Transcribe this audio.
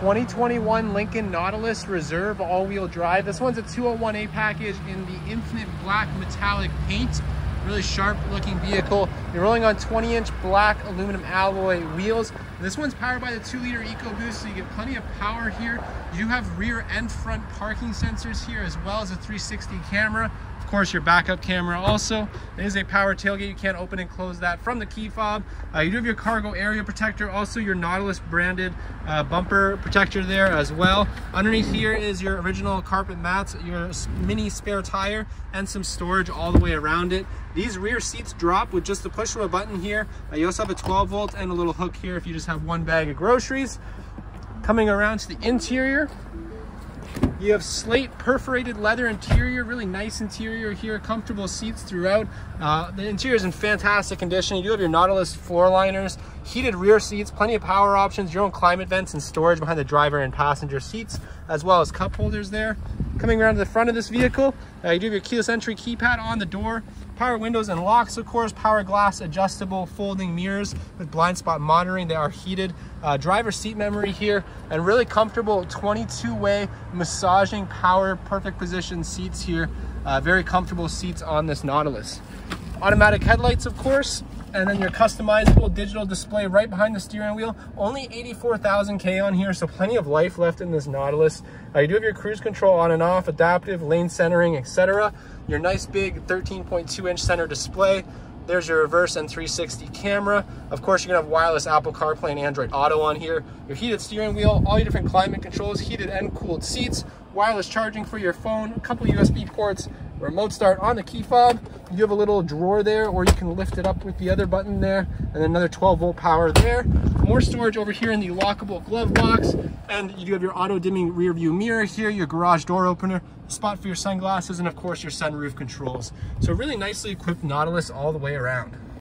2021 Lincoln Nautilus Reserve all-wheel drive. This one's a 201A package in the infinite black metallic paint. Really sharp looking vehicle. You're rolling on 20 inch black aluminum alloy wheels. This one's powered by the two liter EcoBoost, so you get plenty of power here. You do have rear and front parking sensors here, as well as a 360 camera Of course, your backup camera also. It is a power tailgate. You can't open and close that from the key fob. Uh, you do have your cargo area protector, also your Nautilus branded uh, bumper protector there as well. Underneath here is your original carpet mats, your mini spare tire, and some storage all the way around it. These rear seats drop with just the push of a button here. Uh, you also have a 12 volt and a little hook here if you just have one bag of groceries. Coming around to the interior, you have slate perforated leather interior, really nice interior here, comfortable seats throughout. Uh, the interior is in fantastic condition. You do have your Nautilus floor liners, heated rear seats, plenty of power options, your own climate vents and storage behind the driver and passenger seats, as well as cup holders there. Coming around to the front of this vehicle, uh, you do have your keyless entry keypad on the door, power windows and locks, of course, power glass adjustable folding mirrors with blind spot monitoring. They are heated. Uh, driver seat memory here and really comfortable 22 way massaging power, perfect position seats here. Uh, very comfortable seats on this Nautilus. Automatic headlights, of course, and then your customizable digital display right behind the steering wheel. Only 84,000 K on here, so plenty of life left in this Nautilus. Uh, you do have your cruise control on and off, adaptive, lane centering, etc. Your nice big 13.2 inch center display. There's your reverse and 360 camera. Of course, you're gonna have wireless Apple CarPlay and Android Auto on here. Your heated steering wheel, all your different climate controls, heated and cooled seats, wireless charging for your phone, a couple USB ports, remote start on the key fob. You have a little drawer there, or you can lift it up with the other button there, and another 12 volt power there. More storage over here in the lockable glove box, and you do have your auto dimming rear view mirror here, your garage door opener, spot for your sunglasses, and of course your sunroof controls. So really nicely equipped Nautilus all the way around.